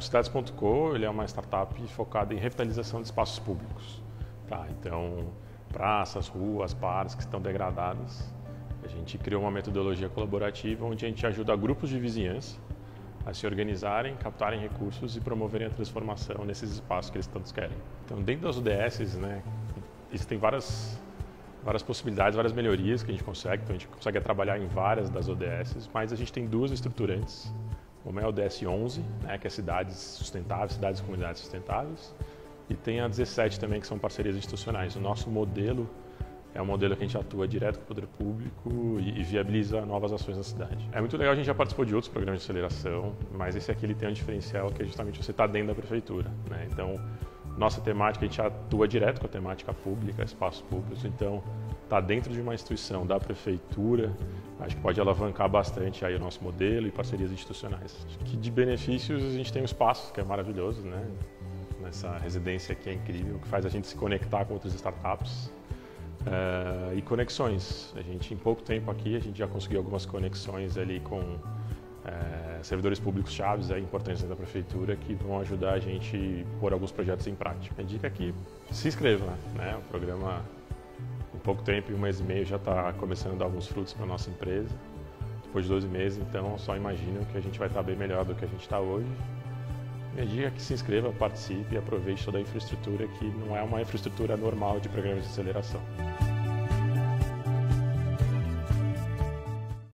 o Cidades.co ele é uma startup focada em revitalização de espaços públicos. Tá, então, praças, ruas, parques que estão degradadas. A gente criou uma metodologia colaborativa onde a gente ajuda grupos de vizinhança a se organizarem, captarem recursos e promoverem a transformação nesses espaços que eles tantos querem. Então, dentro das UDSs, né, existem várias várias possibilidades, várias melhorias que a gente consegue. Então, a gente consegue trabalhar em várias das ODSs, mas a gente tem duas estruturantes. Uma é a ODS 11, né, que é cidades sustentáveis, cidades e comunidades sustentáveis, e tem a 17 também, que são parcerias institucionais. O nosso modelo é um modelo que a gente atua direto com o poder público e, e, viabiliza novas ações na cidade. É muito legal, a gente já participou de outros programas de aceleração, mas esse aqui ele tem um diferencial que é justamente você estar tá dentro da prefeitura. Né? Então, nossa temática, a gente atua direto com a temática pública, espaços públicos, então está dentro de uma instituição da prefeitura, acho que pode alavancar bastante aí o nosso modelo e parcerias institucionais. Acho que de benefícios a gente tem o espaço, que é maravilhoso, né? Nessa residência aqui é incrível, que faz a gente se conectar com outras startups. Uh, e conexões. A gente, em pouco tempo aqui, a gente já conseguiu algumas conexões ali com é, servidores públicos chaves aí, importantes da prefeitura que vão ajudar a gente a pôr alguns projetos em prática. A dica é que se inscreva, né? O programa, em pouco tempo, em um mês e meio, já está começando a dar alguns frutos para a nossa empresa. Depois de 12 meses, então, só imagino que a gente vai estar tá bem melhor do que a gente está hoje. Minha dica é que se inscreva, participe e aproveite toda a infraestrutura que não é uma infraestrutura normal de programas de aceleração.